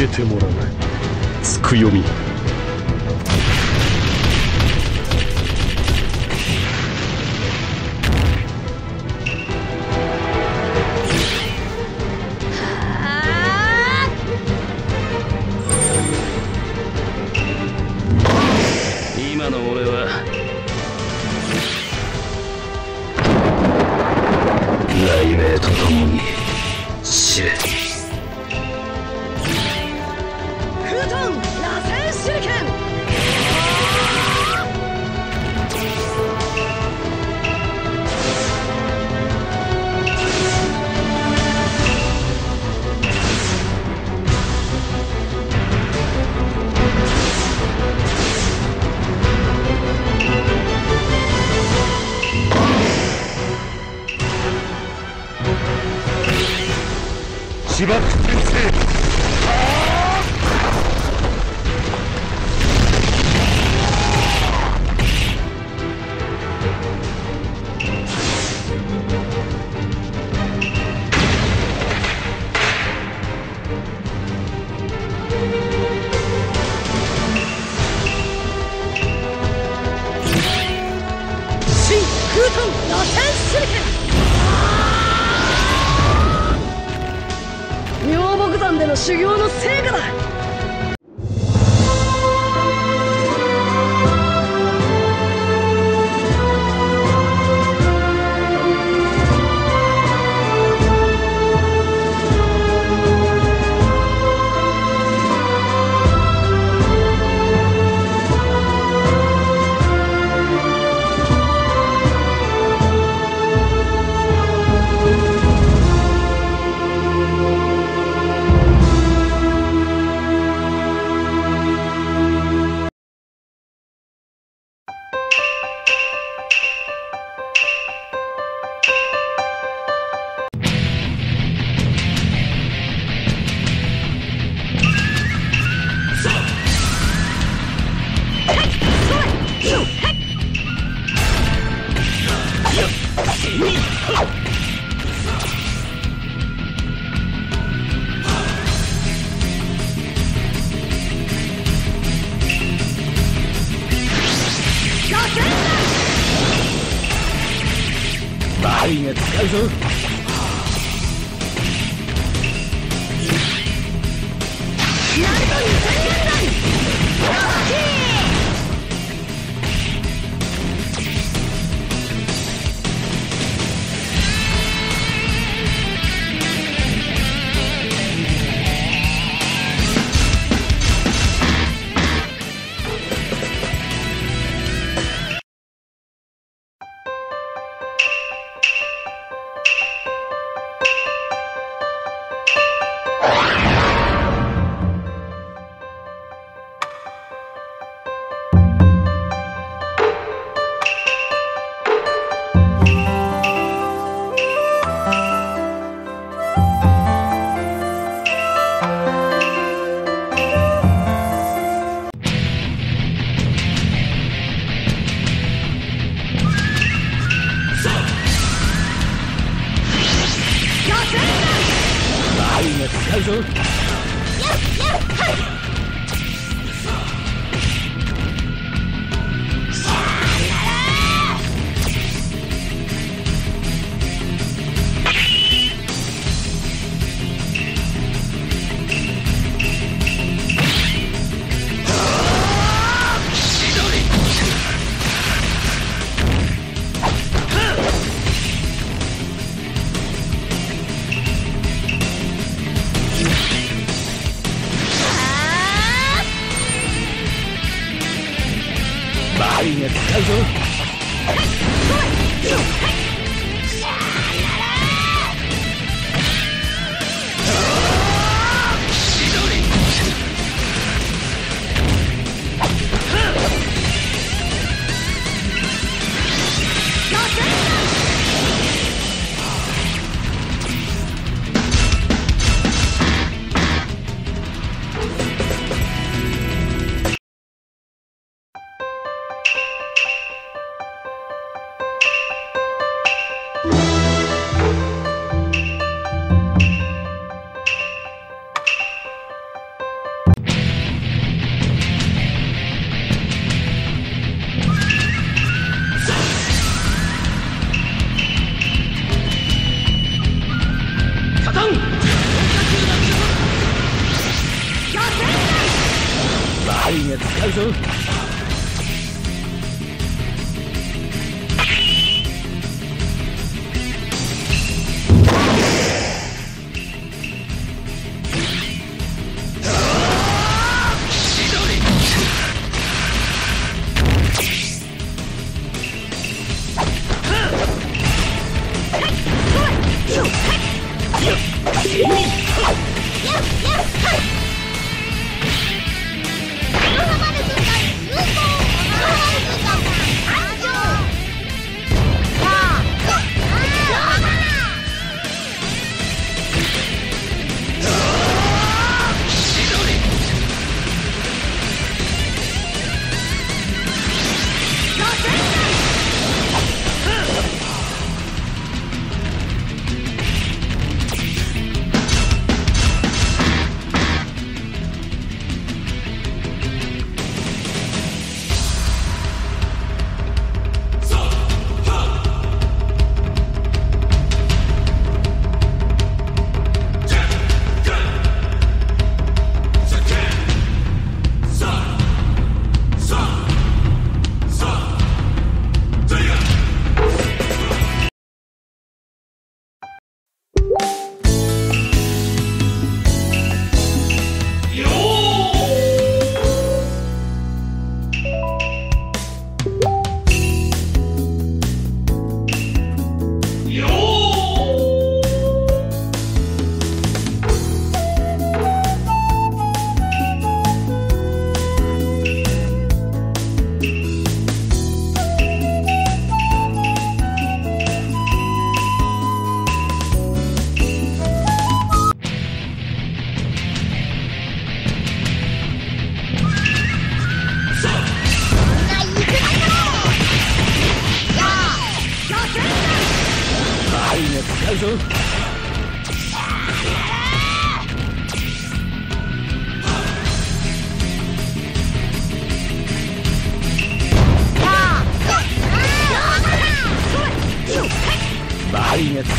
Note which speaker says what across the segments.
Speaker 1: えてもらうつくよみ。
Speaker 2: 今の俺は雷鳴とともに死ね。
Speaker 3: の修行の成果だ。
Speaker 2: そ。が使うぞバリが使うぞ。剣が使うぞガ Bring it closer.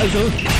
Speaker 2: 使うぞ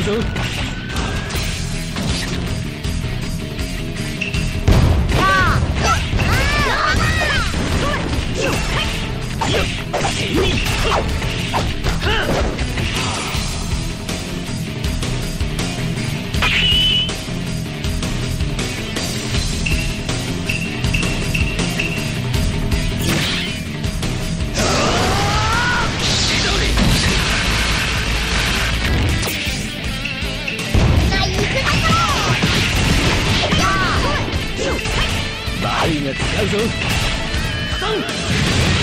Speaker 2: puzzle. が使うぞバリが使うぞ